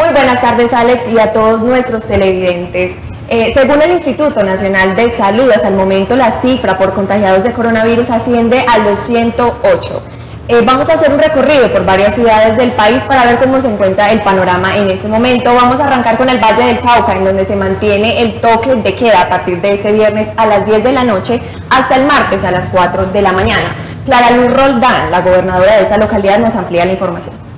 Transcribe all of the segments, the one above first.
Muy buenas tardes Alex y a todos nuestros televidentes. Eh, según el Instituto Nacional de Salud, hasta el momento la cifra por contagiados de coronavirus asciende a los 108. Eh, vamos a hacer un recorrido por varias ciudades del país para ver cómo se encuentra el panorama en este momento. Vamos a arrancar con el Valle del Cauca, en donde se mantiene el toque de queda a partir de este viernes a las 10 de la noche hasta el martes a las 4 de la mañana. Clara Luz Roldán, la gobernadora de esta localidad, nos amplía la información.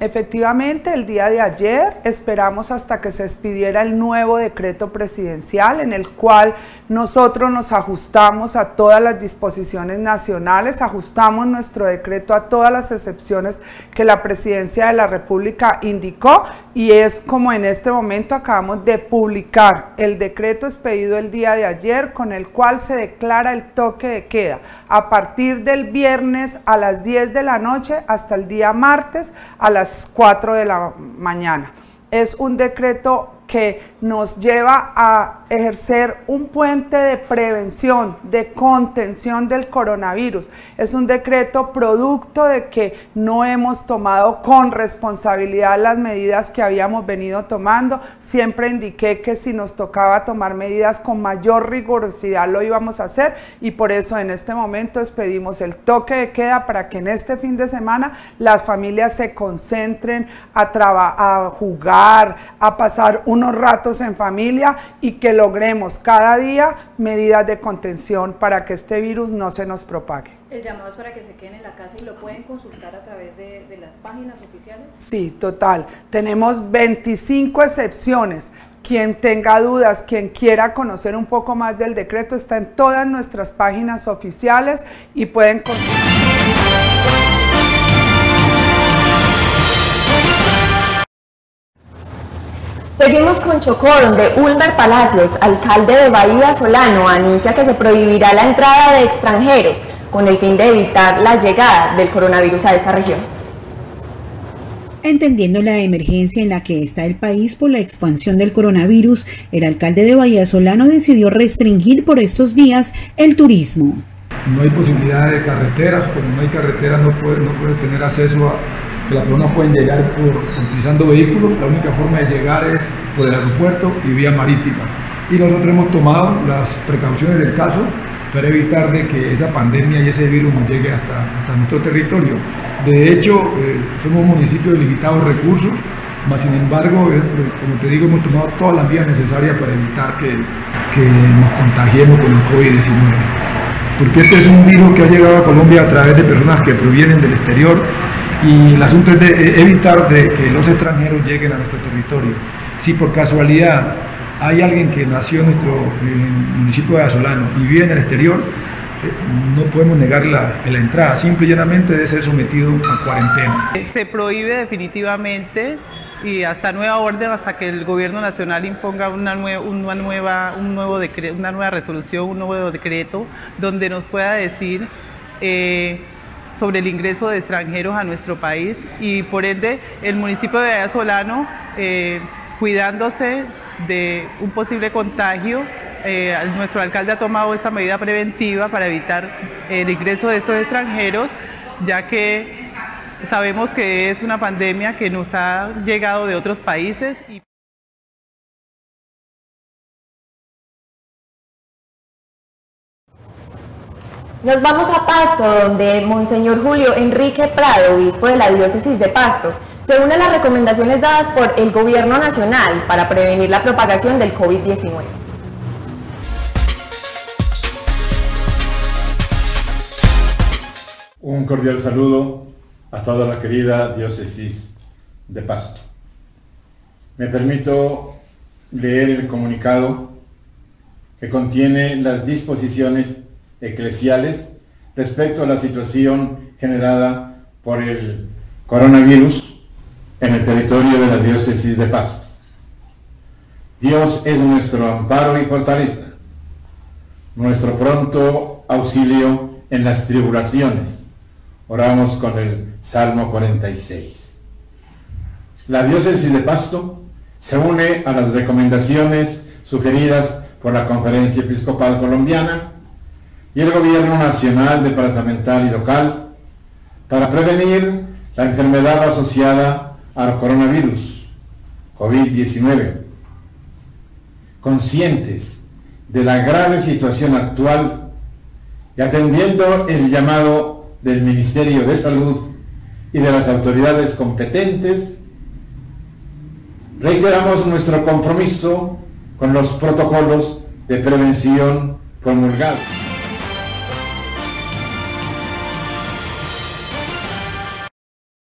Efectivamente, el día de ayer esperamos hasta que se expidiera el nuevo decreto presidencial en el cual nosotros nos ajustamos a todas las disposiciones nacionales, ajustamos nuestro decreto a todas las excepciones que la presidencia de la República indicó y es como en este momento acabamos de publicar el decreto expedido el día de ayer con el cual se declara el toque de queda. A partir del viernes a las 10 de la noche hasta el día martes a las 4 de la mañana. Es un decreto que nos lleva a ejercer un puente de prevención, de contención del coronavirus. Es un decreto producto de que no hemos tomado con responsabilidad las medidas que habíamos venido tomando. Siempre indiqué que si nos tocaba tomar medidas con mayor rigurosidad lo íbamos a hacer y por eso en este momento expedimos el toque de queda para que en este fin de semana las familias se concentren a, a jugar, a pasar un unos ratos en familia y que logremos cada día medidas de contención para que este virus no se nos propague. El llamado es para que se queden en la casa y lo pueden consultar a través de, de las páginas oficiales. Sí, total. Tenemos 25 excepciones. Quien tenga dudas, quien quiera conocer un poco más del decreto, está en todas nuestras páginas oficiales y pueden consultar. Seguimos con Chocó, donde Ulmer Palacios, alcalde de Bahía Solano, anuncia que se prohibirá la entrada de extranjeros con el fin de evitar la llegada del coronavirus a esta región. Entendiendo la emergencia en la que está el país por la expansión del coronavirus, el alcalde de Bahía Solano decidió restringir por estos días el turismo. No hay posibilidad de carreteras, como no hay carreteras no puede, no puede tener acceso a, que las personas pueden llegar utilizando vehículos, la única forma de llegar es por el aeropuerto y vía marítima. Y nosotros hemos tomado las precauciones del caso para evitar de que esa pandemia y ese virus nos llegue hasta, nuestro territorio. De hecho, eh, somos un municipio de limitados recursos, mas sin embargo, eh, como te digo, hemos tomado todas las vías necesarias para evitar que, que nos contagiemos con el COVID-19 porque este es un virus que ha llegado a Colombia a través de personas que provienen del exterior y el asunto es de eh, evitar de que los extranjeros lleguen a nuestro territorio. Si por casualidad hay alguien que nació en nuestro municipio de Azolano y vive en el exterior, no podemos negar la, entrada, simple y llanamente debe ser sometido a cuarentena. Se prohíbe definitivamente y hasta nueva orden, hasta que el gobierno nacional imponga una, nueva, un nuevo una nueva resolución, un nuevo decreto, donde nos pueda decir eh, sobre el ingreso de extranjeros a nuestro país y por ende el municipio de Ayasolano, eh, cuidándose de un posible contagio, eh, nuestro alcalde ha tomado esta medida preventiva para evitar el ingreso de estos extranjeros, ya que sabemos que es una pandemia que nos ha llegado de otros países. Nos vamos a Pasto, donde Monseñor Julio Enrique Prado, obispo de la diócesis de Pasto, se une a las recomendaciones dadas por el Gobierno Nacional para prevenir la propagación del COVID-19. Un cordial saludo a toda la querida diócesis de Pasto. Me permito leer el comunicado que contiene las disposiciones eclesiales respecto a la situación generada por el coronavirus en el territorio de la diócesis de Pasto. Dios es nuestro amparo y fortaleza, nuestro pronto auxilio en las tribulaciones. Oramos con el Salmo 46. La diócesis de Pasto se une a las recomendaciones sugeridas por la Conferencia Episcopal Colombiana y el gobierno nacional, departamental y local para prevenir la enfermedad asociada al coronavirus COVID-19. Conscientes de la grave situación actual y atendiendo el llamado del Ministerio de Salud y de las autoridades competentes, reiteramos nuestro compromiso con los protocolos de prevención promulgados.